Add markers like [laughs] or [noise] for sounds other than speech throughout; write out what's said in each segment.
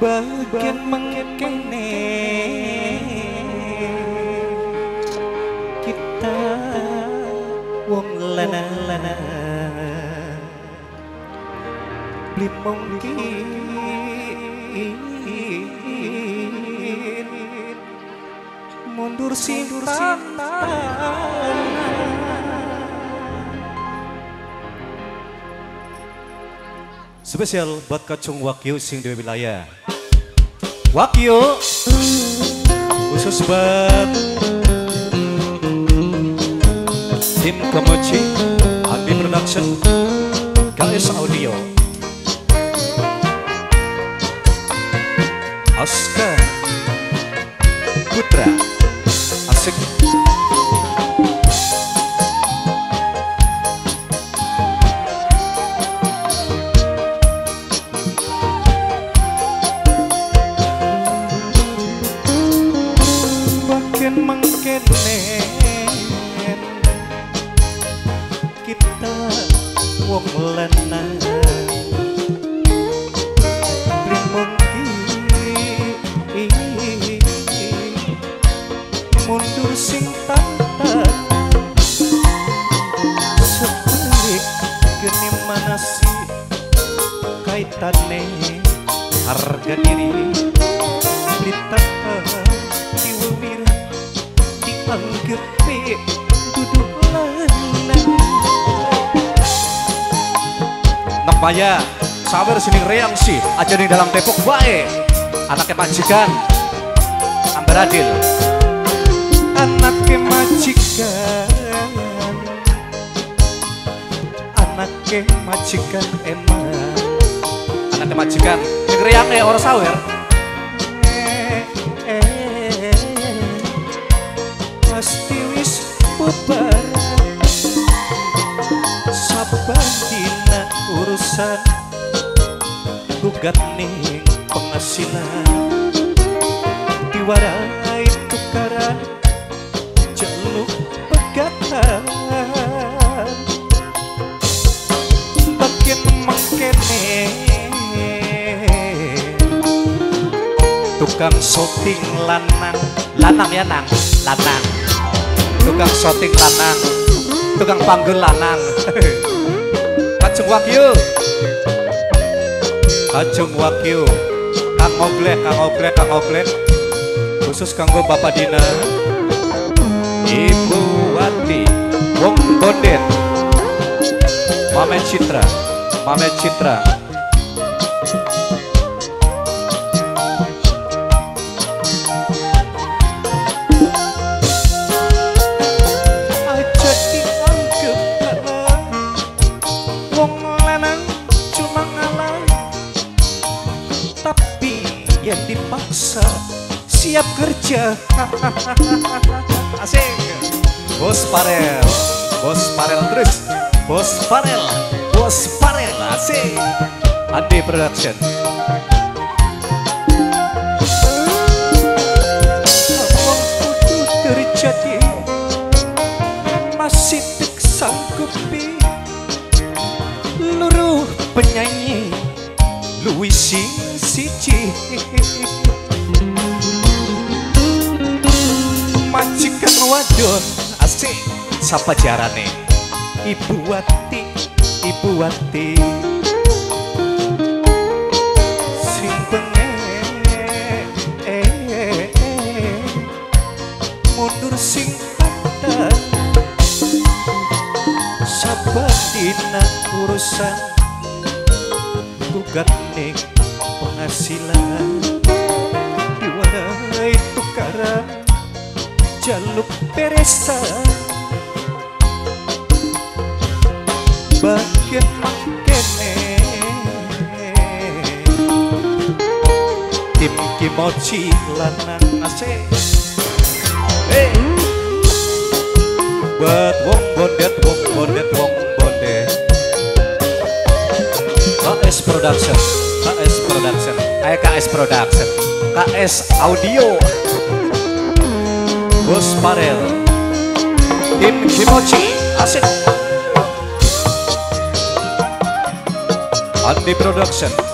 bagian mengkene. Kita wong lana-lana beli mungkin. Mundur sinta Spesial buat kacung Wakyu sing di wilayah. Wakyu khusus buat tim Kemoci wong lanang mundur sing tantang sebalik geni mana sih kaitane? Harga diri. Ditahan diwewir dianggap duduk lanang Nempaya sawer sini reang sih aja di dalam tepok bae anaknya majikan Ambaradil anaknya majikan. Anaknya majikan emang. Anaknya majikan sing reang ya orang sawer. Pasti wis bubar urusan gugat ning penghasilan. Diwarai tukaran jaluk pegatan. Makin mengkene tukang syuting lanang. Lanang ya nang? Lanang. Tukang syuting lanang. Tukang panggil lanang. [laughs] Kacung wakyu kacung wakyu kang oglek kang oglek kang oglek khusus kanggo bapak dina. Ibu wati wong bondet mamet citra mamet citra yang dipaksa siap kerja. [laughs] Asik. Bos parel bos parel terus. Bos parel bos parel asik. Ade Production. Terjadi masih sanggupi luruh penyanyi Luisi Siji majikan wadon asik sapa jarane? Ibu Wati Ibu Wati. Sing pengen mundur sing sabar urusan gugat ning penghasilan. Diwarai tukaran jaluk peresan bagian mangkene tim kimochi lanang asik hey. buat wong bondet wong bondet wong Production. KS Production. Eh KS Production. KS Audio. Bos Parel. Tim Kimochi. Asik. Andi Production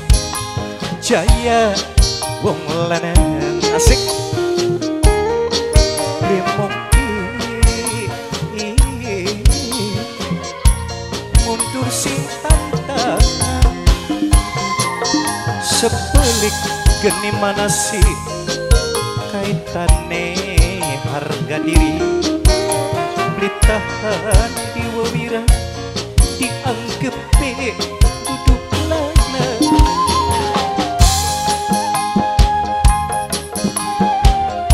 jaya wong lanang asik. Limong mundur sing tantang sepelik geni mana sih kaitane harga diri? Beritahan di wawira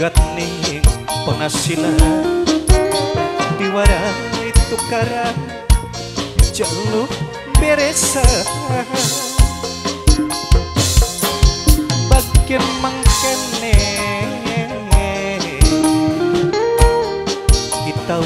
gugat ning penghasilan diwarai tukaran jaluk beresan. Bagian mangkene. Kita